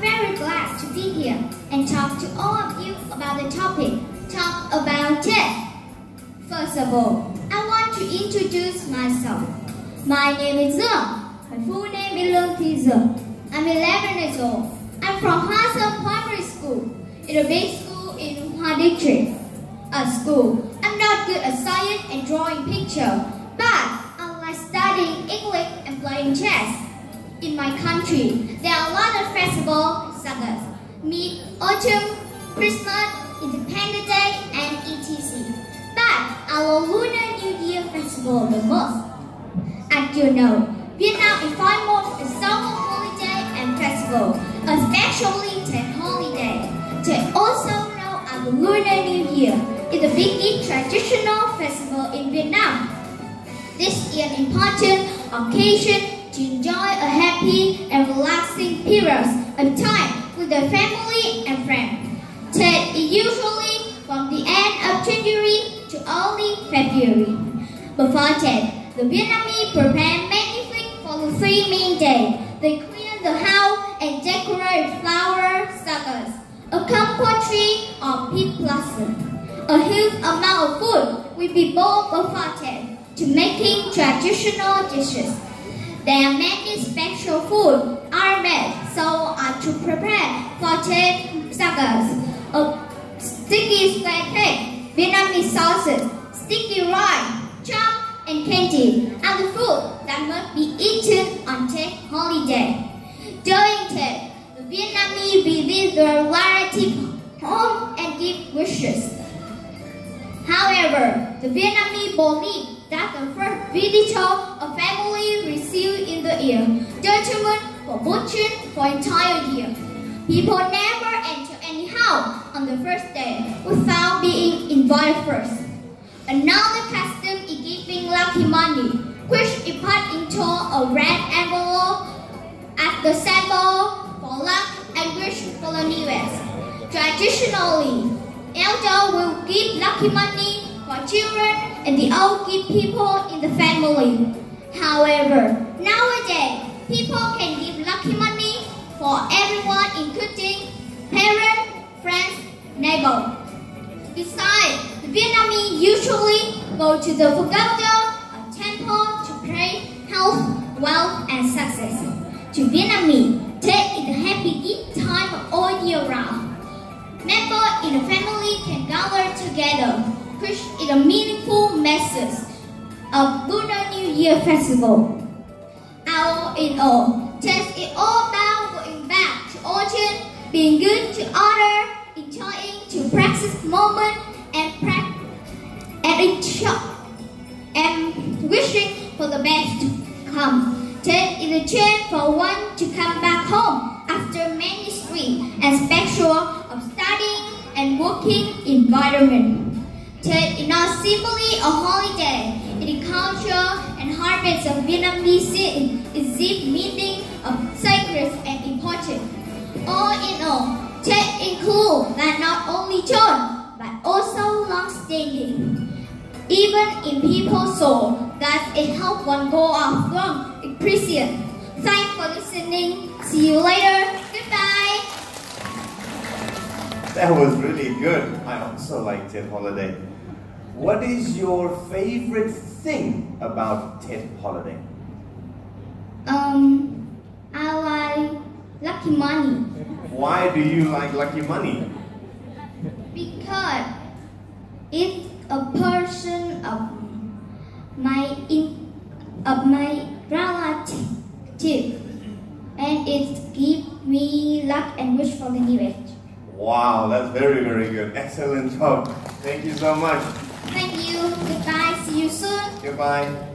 I'm very glad to be here and talk to all of you about the topic, talk about Tet. First of all, I want to introduce myself. My name is Zeng. My full name is Thi Zeng. I'm 11 years old. I'm from Hoa Son Primary School, in a big school in Hoa District. At school, I'm not good at science and drawing picture, but I like studying English and playing chess. In my country, there are a lot such as Mid Autumn, Christmas, Independence Day, and etc. But our Lunar New Year festival the most. As you know, Vietnam is foremost a summer holiday and festival, especially Tet holiday. Tet also as the Lunar New Year is the biggest traditional festival in Vietnam. This is an important occasion to enjoy a happy and relaxing period of time with the family and friends. Tet is usually from the end of January to early February. Before Tet, the Vietnamese prepare many things for the three main days. They clean the house and decorate flower suckers, a kumquat tree or peach blossom. A huge amount of food will be bought before Tet to making traditional dishes. There are many special food are made so as to prepare for tea suckers. A sticky square cake, Vietnamese sauces, sticky rice, chop, and candy are the food that must be eaten on Tet holiday. During Tet, the Vietnamese visit their relative home and give wishes. However, the Vietnamese believe that the first visitor a family received in the year determined for fortune for entire year. People never enter any house on the first day without being invited first. Another custom is giving lucky money, which is put into a red envelope as the symbol for luck and wish for the new year. Traditionally, elder will give lucky money for children and the old give people in the family. However, nowadays, people can give lucky money for everyone including parents, friends, neighbors. Besides, the Vietnamese usually go to the pagoda, a temple to pray health, wealth, and success. To Vietnamese, Tet is a happy time all year round. Members in the family which is a meaningful message of Lunar New Year Festival. All in all, Tet it all about going back to origin, being good to other, enjoying to practice moment and practice and enjoy, and wishing for the best to come. Tet is a chance for one to come back home after many streets and special of studying and working environment. Tet is not simply a holiday. It is culture and harvest of Vietnamese is deep meaning of sacred and important. All in all, Tet includes that not only joy, but also long-standing. Even in people's soul, that it helps one go off long appreciate. Thanks for listening. See you later. Goodbye. That was really good. I also like Tet Holiday. What is your favorite thing about Tet Holiday? Um, I like lucky money Why do you like Lucky Money? because it's a person of my in, of my relative, and it gives me luck and wish for the new age. Wow, that's very, very good. Excellent job. Thank you so much. Thank you. Goodbye. See you soon. Goodbye.